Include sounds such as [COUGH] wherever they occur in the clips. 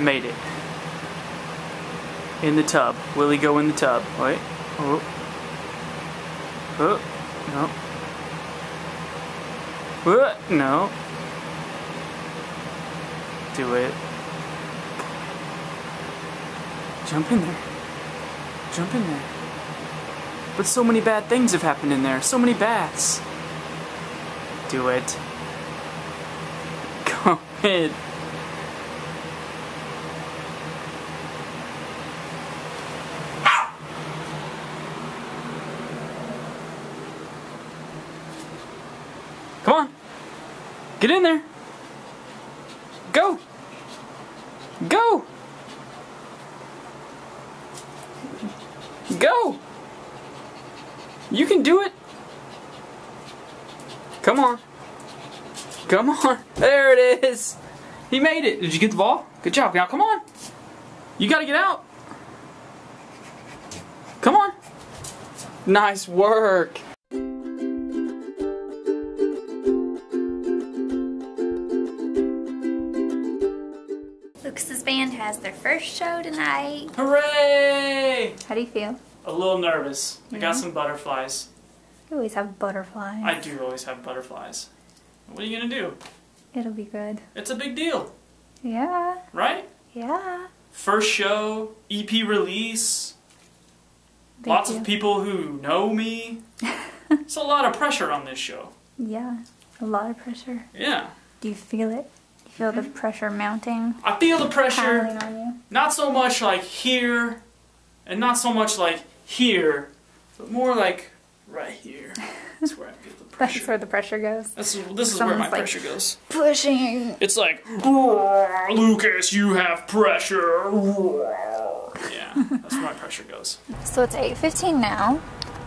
Made it. In the tub. Will he go in the tub? Wait. Oh. Oh. No. What? No. Do it. Jump in there. Jump in there. But so many bad things have happened in there. So many bats. Do it. [LAUGHS] Go in. Come on. Get in there. Go. Go. Go. You can do it. Come on. Come on. [LAUGHS] There it is. He made it. Did you get the ball? Good job. Now come on. You gotta get out. Come on. Nice work. Band has their first show tonight. Hooray! How do you feel? A little nervous. I got mm-hmm. some butterflies. You always have butterflies. I do always have butterflies. What are you gonna do? It'll be good. It's a big deal, Yeah, right? yeah. First show, EP release, Big lots deal. of people who know me. [LAUGHS] it's a lot of pressure on this show. Yeah, a lot of pressure. Yeah. Do you feel it? Feel the pressure mounting, I feel the pressure, not so much like here, and not so much like here, but more like right here. [LAUGHS] That's where I feel the That's pressure. where the pressure goes. That's, this is where my like- pressure goes. Pushing. It's like, Lucas, you have pressure. [LAUGHS] Yeah, that's where my pressure goes. So it's 8.15 now,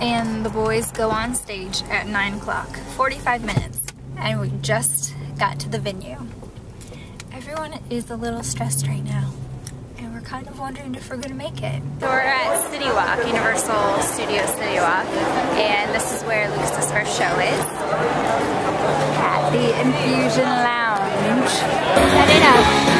and the boys go on stage at 9 o'clock. 45 minutes, and we just got to the venue. Everyone is a little stressed right now, and we're kind of wondering if we're gonna make it. So we're at City Walk, Universal Studios City Walk, and this is where Lucas's first show is. At the Infusion Lounge. Set it up.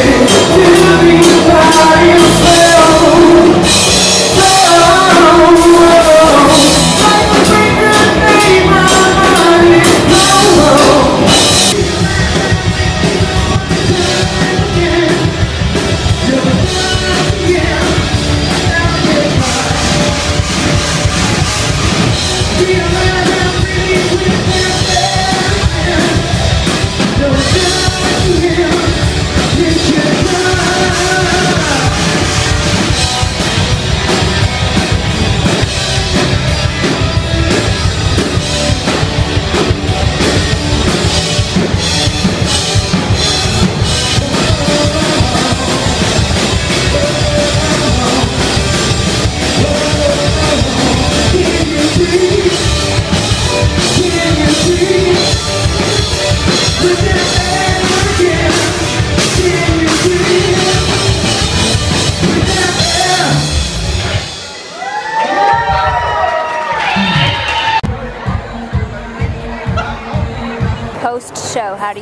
Yeah.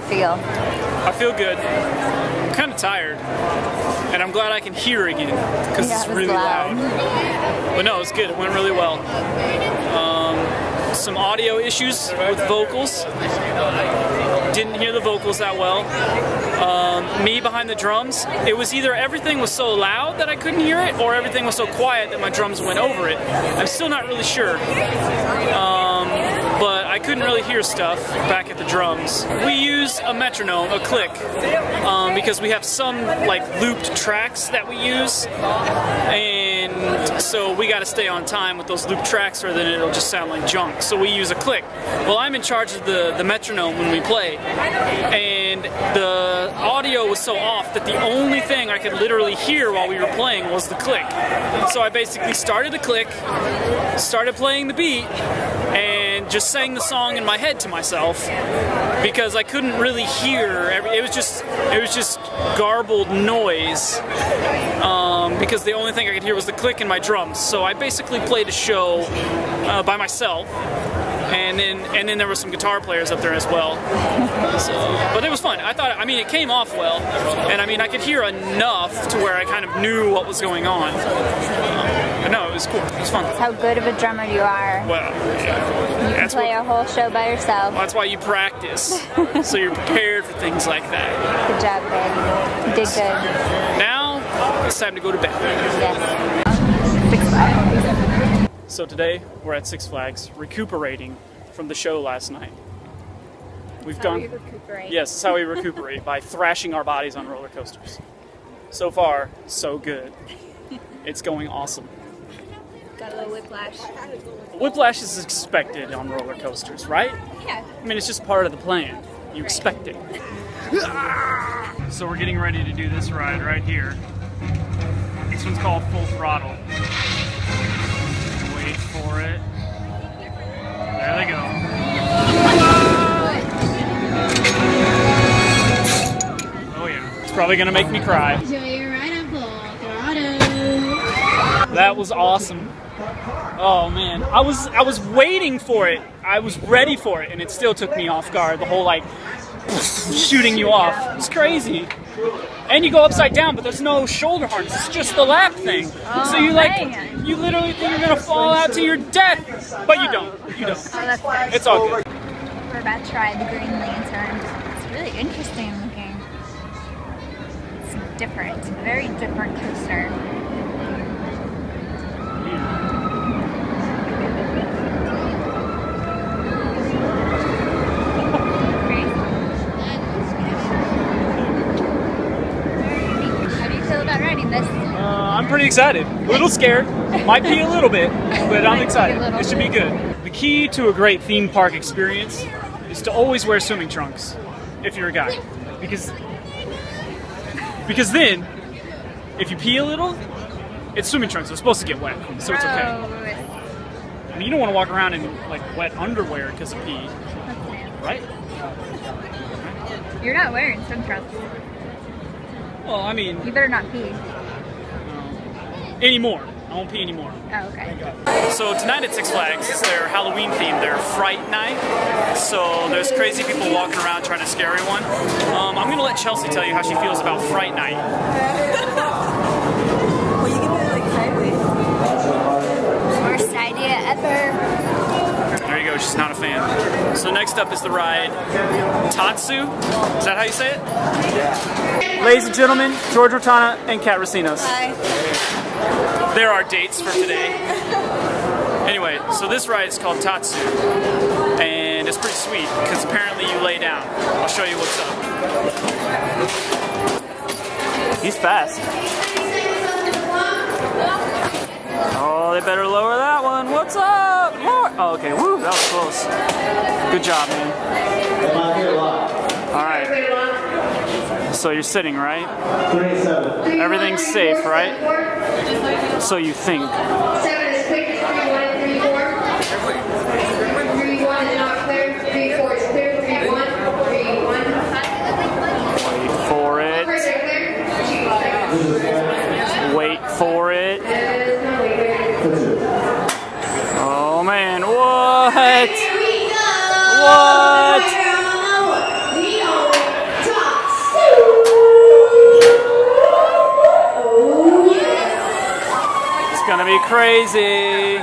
Feel? I feel good. I'm kind of tired, and I'm glad I can hear again because Yeah, it's really loud. loud. But no, it's good. It went really well. Um, some audio issues with vocals. Didn't hear the vocals that well. Um, me behind the drums. It was either everything was so loud that I couldn't hear it, or everything was so quiet that my drums went over it. I'm still not really sure but I couldn't really hear stuff back at the drums. We use a metronome, a click, um, because we have some like looped tracks that we use, and so we got to stay on time with those looped tracks, or then it'll just sound like junk. So we use a click. Well, I'm in charge of the the metronome when we play, and the audio was so off that the only thing I could literally hear while we were playing was the click. So I basically started the click, started playing the beat, and just sang the song in my head to myself because I couldn't really hear. Every, it was just it was just garbled noise um, because the only thing I could hear was the click in my drums. So I basically played a show uh, by myself. And then, and then there were some guitar players up there as well. So, but it was fun. I thought, I mean, it came off well, and I mean, I could hear enough to where I kind of knew what was going on. Um, but no, it was cool. It was fun. How good of a drummer you are. Well, yeah. You can play what- a whole show by yourself. That's why you practice, [LAUGHS] so you're prepared for things like that. Good job, babe. You did good. Now it's time to go to bed. Yes. Six Flags. So today we're at Six Flags, recuperating from the show last night. We've gone. Yes, that's how we [LAUGHS] recuperate by thrashing our bodies on roller coasters. So far, so good. [LAUGHS] It's going awesome. Got a little whiplash. Whiplash is expected on roller coasters, right? Yeah. I mean, it's just part of the plan. You expect it. [LAUGHS] Ah! So we're getting ready to do this ride right here. This one's called Full Throttle. Wait for it. There they go. Oh yeah. It's probably gonna make me cry. That was awesome. Oh man, I was I was waiting for it. I was ready for it, and it still took me off guard. The whole like [LAUGHS] shooting you off. It's crazy. And you go upside down, but there's no shoulder harness. It's just the lap thing. so you oh, like man. you literally think you're gonna fall out to your death, but you don't. You don't. Oh, that's. It's all good. We're about to try the Green Lantern. It's really interesting looking. It's different. Very different coaster. How do you feel about riding this? Uh, I'm pretty excited. A little scared. Might be a little bit, but I'm excited. It should be good. The key to a great theme park experience is to always wear swimming trunks if you're a guy. Because because then if you pee a little, it's swimming trunks. They're supposed to get wet, so it's okay. Oh, I mean, you don't want to walk around in like wet underwear because of pee, right? You're not wearing swim trunks. Well, I mean, You better not pee. Anymore. I won't pee anymore. Oh, okay. So tonight at Six Flags is their Halloween theme, their Fright Night. So there's crazy people walking around trying to scare everyone. Um, I'm gonna let Chelsea tell you how she feels about Fright Night. Well, you can put it like sideways. Worst idea ever. There you go. She's not a fan. So next up is the ride Tatsu. Is that how you say it? Yeah. Ladies and gentlemen, George Rotana and Kat Racinos. There are dates for today. Anyway, so this ride is called Tatsu, and it's pretty sweet because apparently you lay down. I'll show you what's up. He's fast. Oh, they better lower that one. What's up? More. Oh, okay. Woo, that was close. Good job, man. So you're sitting, right? Everything's safe, right? So you think. Seven is quick, three, one, three, four. Three, one is not clear, three, four is clear, three, one, three, one. Wait for it. First are clear. Wait for it. There's no wait, wait. Oh man, what? Here we go. What? We are gonna be crazy.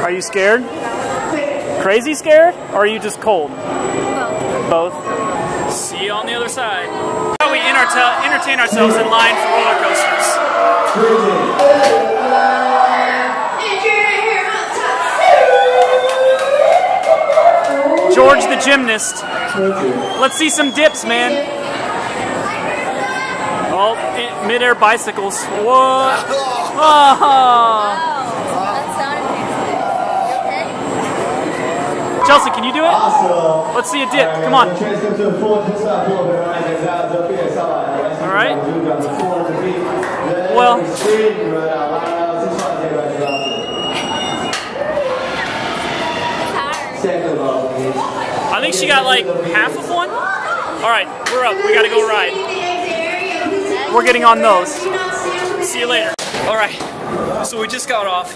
Are you scared? Crazy scared? Or are you just cold? Both. See you on the other side. How we entertain ourselves in line for roller coasters. George the gymnast. Let's see some dips, man. Oh, midair bicycles. What? Oh. You okay? Chelsea, can you do it? Let's see a dip. Come on. All right. Well- I think she got like half of one. All right, we're up. We gotta go ride. We're getting on those. See you later. All right, so we just got off,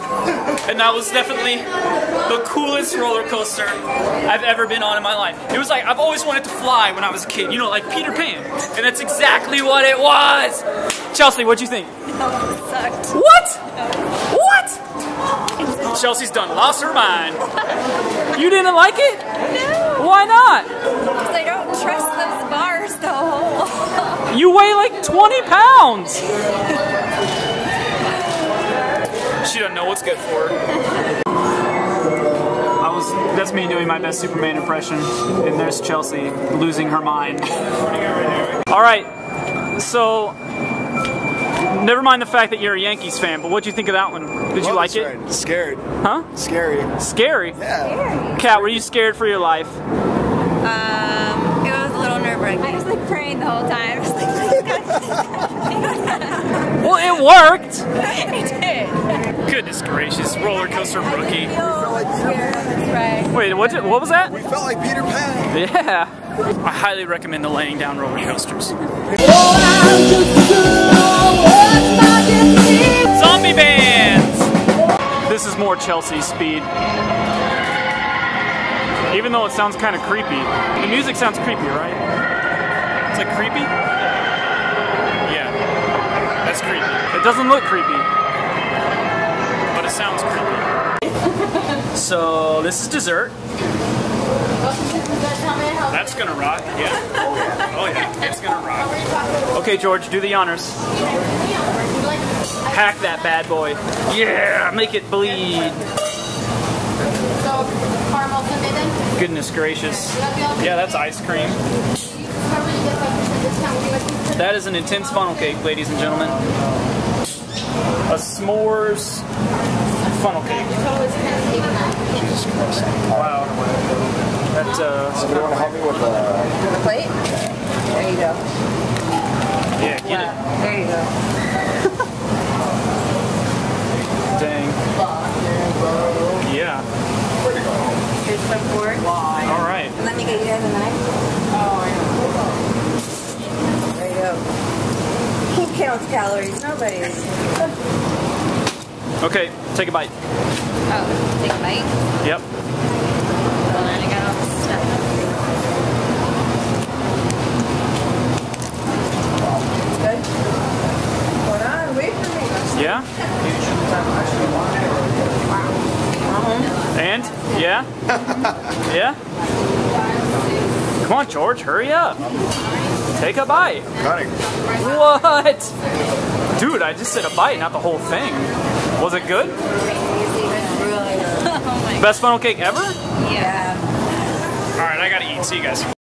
and that was definitely the coolest roller coaster I've ever been on in my life. It was like I've always wanted to fly when I was a kid, you know, like Peter Pan, and that's exactly what it was. Chelsea, what'd you think? Sucked. What? What? Chelsea's done lost her mind. You didn't like it? No. Why not? Because I don't trust those bars though. You weigh like 20 pounds. [LAUGHS] She doesn't know what's good for her. I was that's me doing my best Superman impression, and there's Chelsea losing her mind. All right, so never mind the fact that you're a Yankees fan, but what'd you think of that one? Did you like it? Scared. Huh? Scary. Scary. Yeah. Kat, were you scared for your life? Um, it was a little nerve wracking. I was like praying the whole time. [LAUGHS] [LAUGHS] I was like, Well, it worked. [LAUGHS] it did. Goodness gracious, roller coaster rookie. Right. Wait, what? What was that? We felt like Peter Pan. Yeah. I highly recommend the laying down roller coasters. Zombie bands! This is more Chelsea speed. Even though it sounds kind of creepy. The music sounds creepy, right? It's like creepy? That's creepy. It doesn't look creepy. But it sounds creepy. [LAUGHS] so, this is dessert. That's gonna rock, oh, yeah. Oh yeah, it's gonna rock. Okay, George, do the honors. Hack that bad boy. Yeah, make it bleed. Goodness gracious. Yeah, that's ice cream. That is an intense funnel cake, ladies and gentlemen. A s'mores funnel cake. Wow. That, uh, You want to help me with the... The plate? There you go. yeah, get it. There you go. Dang. Yeah. Here's my fork. All right. Let me get you guys a knife. Oh, There you go. Who counts calories? Nobody. [LAUGHS] Okay, take a bite. Oh, take a bite. Yep. Hold on, I got all this stuff. Good. Hold on. Wait for me. Yeah. And yeah. [LAUGHS] Yeah. Come on, George, hurry up. Take a bite. Cutting. What? Dude, I just said a bite, not the whole thing. Was it good? [LAUGHS] Oh Best funnel cake ever? Yeah. All right, I gotta eat. See you guys.